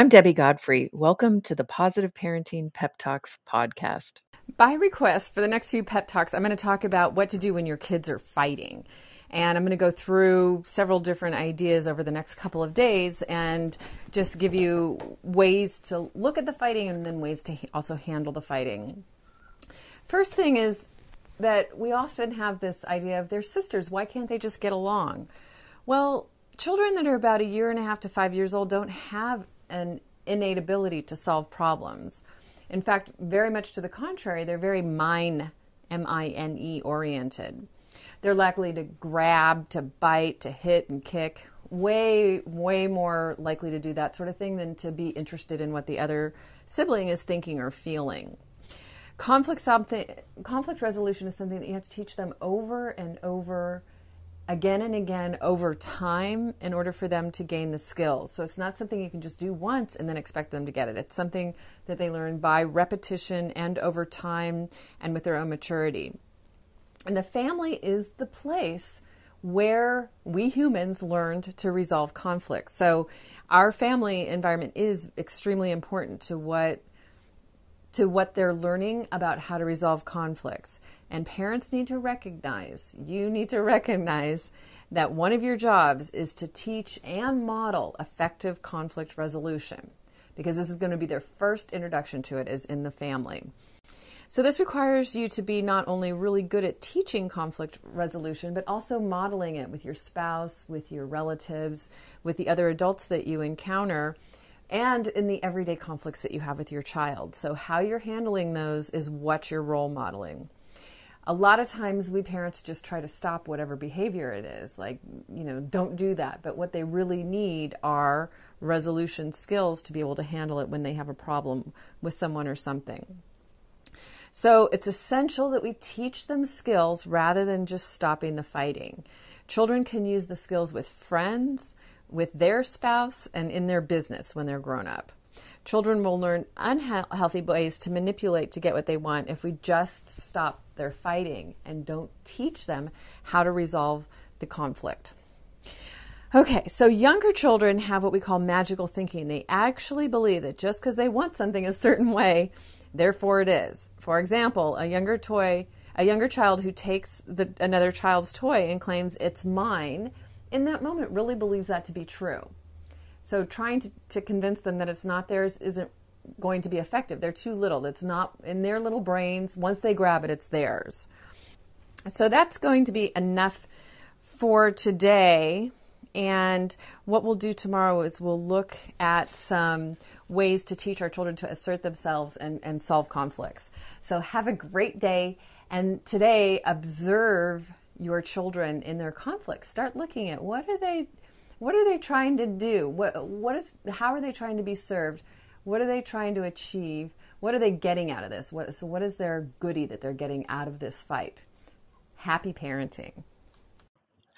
I'm Debbie Godfrey. Welcome to the Positive Parenting Pep Talks podcast. By request, for the next few pep talks, I'm going to talk about what to do when your kids are fighting. And I'm going to go through several different ideas over the next couple of days and just give you ways to look at the fighting and then ways to also handle the fighting. First thing is that we often have this idea of their sisters. Why can't they just get along? Well, children that are about a year and a half to five years old don't have an innate ability to solve problems. In fact, very much to the contrary, they're very mine, M I N E oriented. They're likely to grab, to bite, to hit and kick. Way, way more likely to do that sort of thing than to be interested in what the other sibling is thinking or feeling. Conflict, something, conflict resolution is something that you have to teach them over and over again and again over time in order for them to gain the skills. So it's not something you can just do once and then expect them to get it. It's something that they learn by repetition and over time and with their own maturity. And the family is the place where we humans learned to resolve conflict. So our family environment is extremely important to what to what they're learning about how to resolve conflicts. And parents need to recognize, you need to recognize that one of your jobs is to teach and model effective conflict resolution because this is going to be their first introduction to it is in the family. So this requires you to be not only really good at teaching conflict resolution, but also modeling it with your spouse, with your relatives, with the other adults that you encounter and in the everyday conflicts that you have with your child. So, how you're handling those is what you're role modeling. A lot of times, we parents just try to stop whatever behavior it is, like, you know, don't do that. But what they really need are resolution skills to be able to handle it when they have a problem with someone or something. So, it's essential that we teach them skills rather than just stopping the fighting. Children can use the skills with friends, with their spouse and in their business when they're grown up. Children will learn unhealthy ways to manipulate to get what they want if we just stop their fighting and don't teach them how to resolve the conflict. Okay, so younger children have what we call magical thinking. They actually believe that just because they want something a certain way, therefore it is. For example, a younger toy, a younger child who takes the, another child's toy and claims it's mine in that moment really believes that to be true. So trying to, to convince them that it's not theirs isn't going to be effective. They're too little. It's not in their little brains. Once they grab it, it's theirs. So that's going to be enough for today. And what we'll do tomorrow is we'll look at some ways to teach our children to assert themselves and, and solve conflicts. So have a great day. And today, observe your children in their conflicts. Start looking at what are they what are they trying to do? What what is how are they trying to be served? What are they trying to achieve? What are they getting out of this? What, so what is their goodie that they're getting out of this fight? Happy parenting.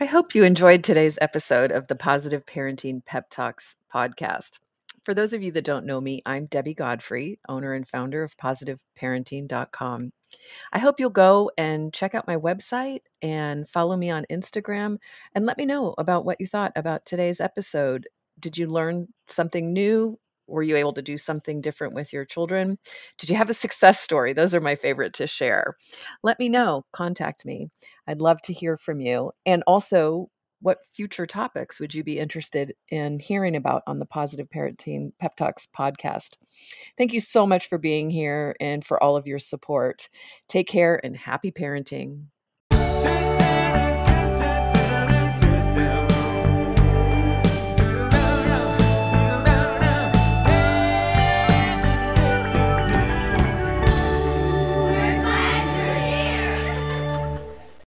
I hope you enjoyed today's episode of the Positive Parenting Pep Talks podcast. For those of you that don't know me, I'm Debbie Godfrey, owner and founder of positiveparenting.com. I hope you'll go and check out my website and follow me on Instagram and let me know about what you thought about today's episode. Did you learn something new? Were you able to do something different with your children? Did you have a success story? Those are my favorite to share. Let me know. Contact me. I'd love to hear from you. And also, what future topics would you be interested in hearing about on the Positive Parenting Pep Talks podcast? Thank you so much for being here and for all of your support. Take care and happy parenting.